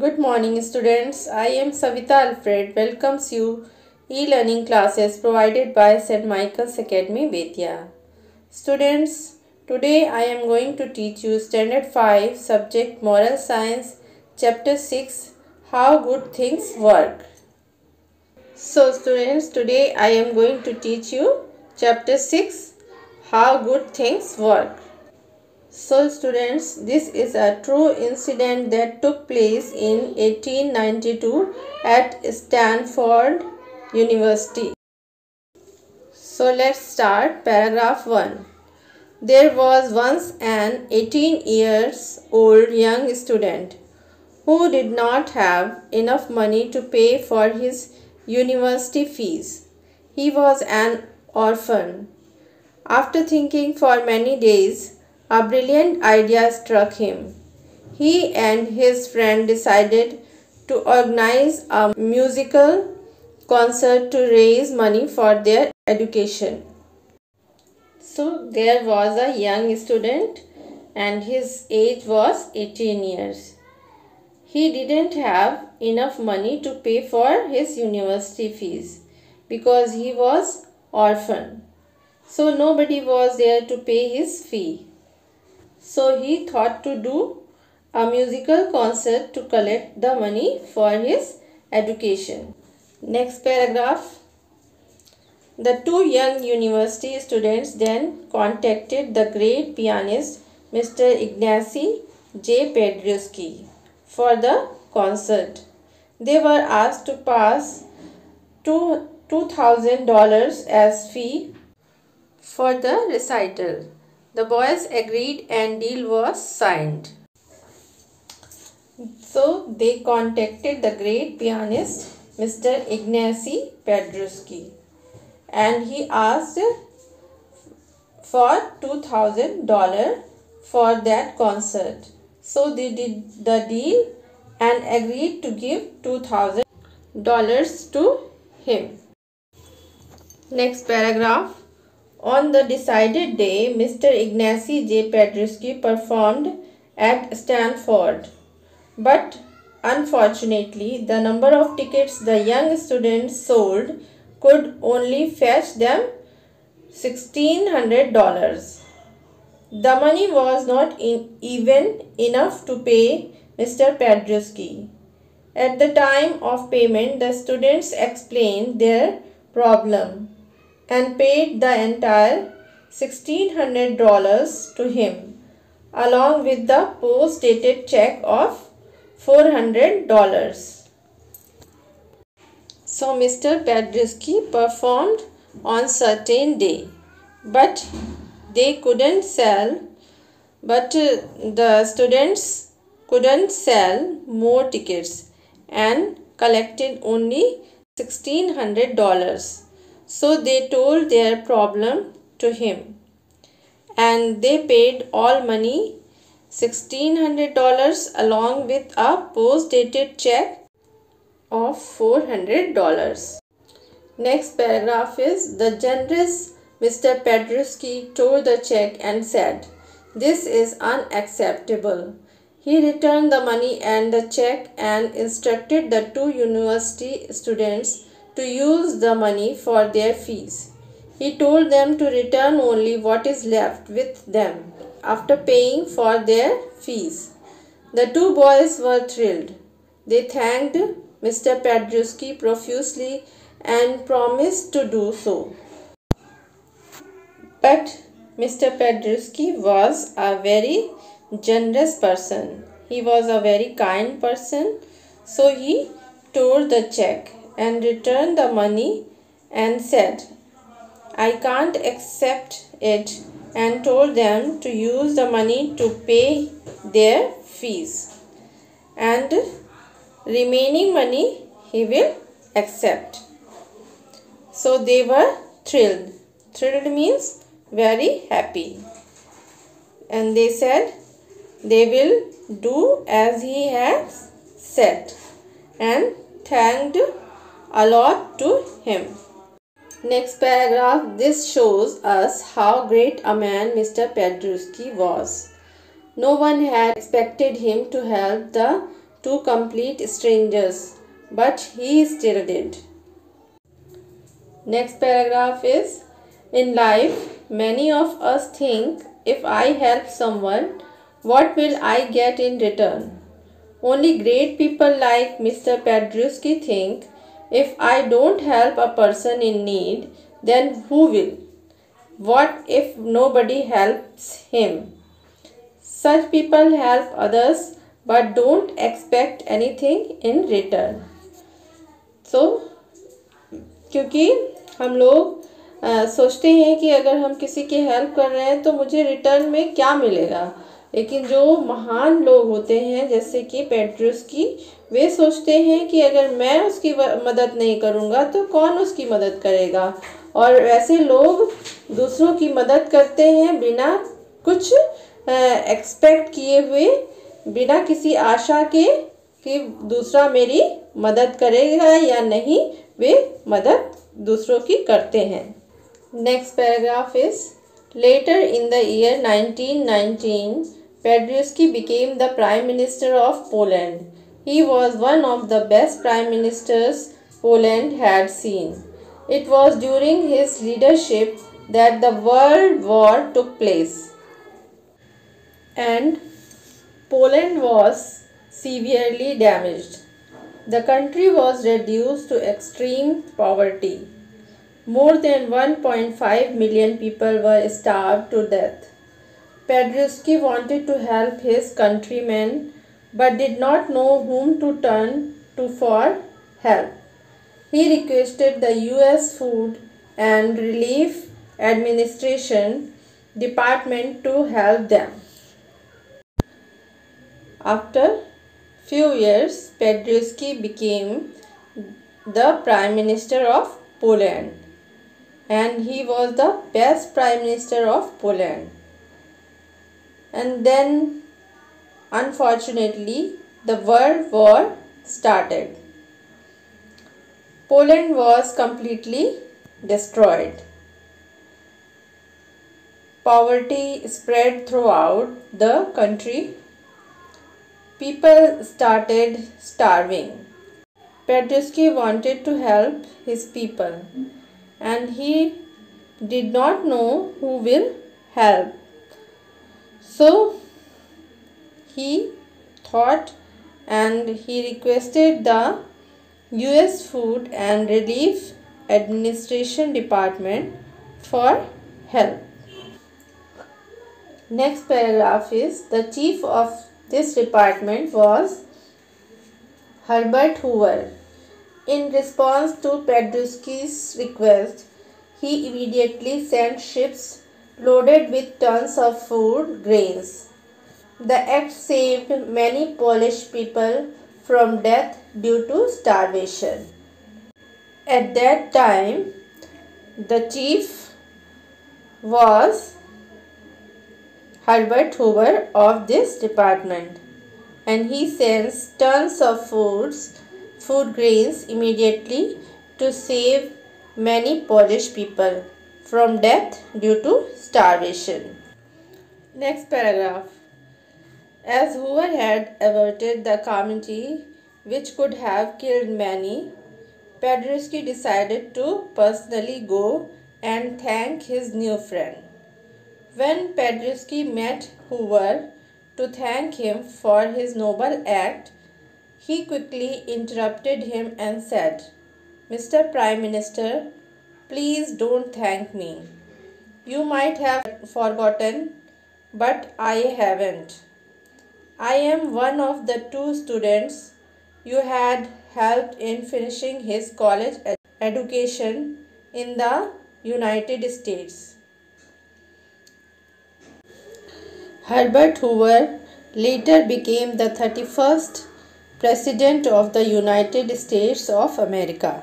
Good morning students. I am Savita Alfred welcomes you e-learning classes provided by St. Michael's Academy Bettiah. Students, today I am going to teach you standard 5 subject moral science chapter 6 how good things work. So students, today I am going to teach you chapter 6 how good things work. So students, this is a true incident that took place in 1892 at Stanford University. So let's start paragraph 1. There was once an 18 years old young student who did not have enough money to pay for his university fees. He was an orphan. After thinking for many days, a brilliant idea struck him. He and his friend decided to organize a musical concert to raise money for their education. So there was a young student and his age was 18 years. He didn't have enough money to pay for his university fees because he was orphan. So nobody was there to pay his fee. So he thought to do a musical concert to collect the money for his education. Next paragraph. The two young university students then contacted the great pianist Mr. Ignacy J. Paderewski for the concert. They were asked to pass two $2,000 as fee for the recital. The boys agreed and deal was signed. So they contacted the great pianist Mr. Ignacy Paderewski and he asked for $2000 for that concert. So they did the deal and agreed to give $2000 to him. Next paragraph. On the decided day, Mr. Ignacy J. Paderewski performed at Stanford. But unfortunately, the number of tickets the young students sold could only fetch them $1600. The money was not in even enough to pay Mr. Paderewski. At the time of payment, the students explained their problem and paid the entire $1600 to him along with the post dated check of $400. So Mr. Paderewski performed on certain day but they couldn't sell but uh, the students couldn't sell more tickets and collected only $1600 so they told their problem to him and they paid all money $1600 along with a post dated check of $400. Next paragraph is the generous Mr. Paderewski tore the check and said, This is unacceptable. He returned the money and the check and instructed the two university students to use the money for their fees. He told them to return only what is left with them after paying for their fees. The two boys were thrilled. They thanked Mr. Paderewski profusely and promised to do so. But Mr. Paderewski was a very generous person. He was a very kind person. So he tore the check and returned the money and said, I can't accept it and told them to use the money to pay their fees and remaining money he will accept. So they were thrilled. Thrilled means very happy. And they said they will do as he has said and thanked a lot to him. Next paragraph, this shows us how great a man Mr. Paderewski was. No one had expected him to help the two complete strangers, but he still did. Next paragraph is In life, many of us think if I help someone, what will I get in return? Only great people like Mr. Paderewski think if I don't help a person in need then who will what if nobody help him such people help others but don't expect anything in return so क्योंकि हम लोग आ, सोचते हैं कि अगर हम किसी की हेल्प कर रहे हैं तो मुझे रिटर्न में क्या मिलेगा? लेकिन जो महान लोग होते हैं, जैसे कि पेट्रस की, वे सोचते हैं कि अगर मैं उसकी मदद नहीं करूँगा तो कौन उसकी मदद करेगा? और वैसे लोग दूसरों की मदद करते हैं बिना कुछ एक्सपेक्ट किए हुए, बिना किसी आशा के, कि दूसरा मेरी मदद करेगा या नहीं, वे मदद दूसरों की करते हैं। Next paragraph is later in the year 1919 Paderewski became the Prime Minister of Poland. He was one of the best Prime Ministers Poland had seen. It was during his leadership that the World War took place. And Poland was severely damaged. The country was reduced to extreme poverty. More than 1.5 million people were starved to death. Paderewski wanted to help his countrymen but did not know whom to turn to for help. He requested the US Food and Relief Administration Department to help them. After few years, Paderewski became the Prime Minister of Poland and he was the best Prime Minister of Poland. And then unfortunately the World War started. Poland was completely destroyed. Poverty spread throughout the country people started starving. Paderewski wanted to help his people and he did not know who will help. So he thought and he requested the US Food and Relief Administration Department for help. Next paragraph is the chief of this department was Herbert Hoover. In response to Paderewski's request, he immediately sent ships loaded with tons of food grains. The act saved many Polish people from death due to starvation. At that time, the chief was Herbert Hoover of this department and he sends tons of foods, food grains immediately to save many Polish people from death due to starvation. Next paragraph. As Hoover had averted the calamity which could have killed many, Paderewski decided to personally go and thank his new friend. When Paderewski met Hoover to thank him for his noble act, he quickly interrupted him and said, Mr. Prime Minister, please don't thank me. You might have forgotten, but I haven't. I am one of the two students you had helped in finishing his college ed education in the United States. Herbert Hoover later became the 31st President of the United States of America.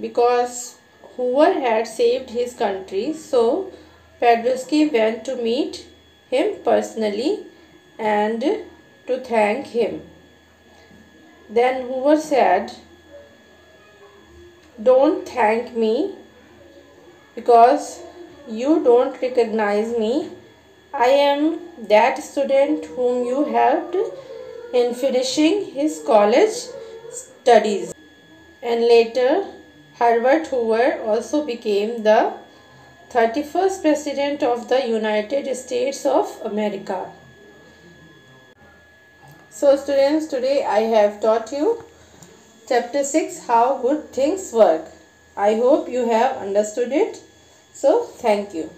Because Hoover had saved his country, so Paderewski went to meet him personally and to thank him. Then Hoover said, Don't thank me because you don't recognize me I am that student whom you helped in finishing his college studies. And later, Herbert Hoover also became the 31st President of the United States of America. So students, today I have taught you chapter 6 How Good Things Work. I hope you have understood it. So, thank you.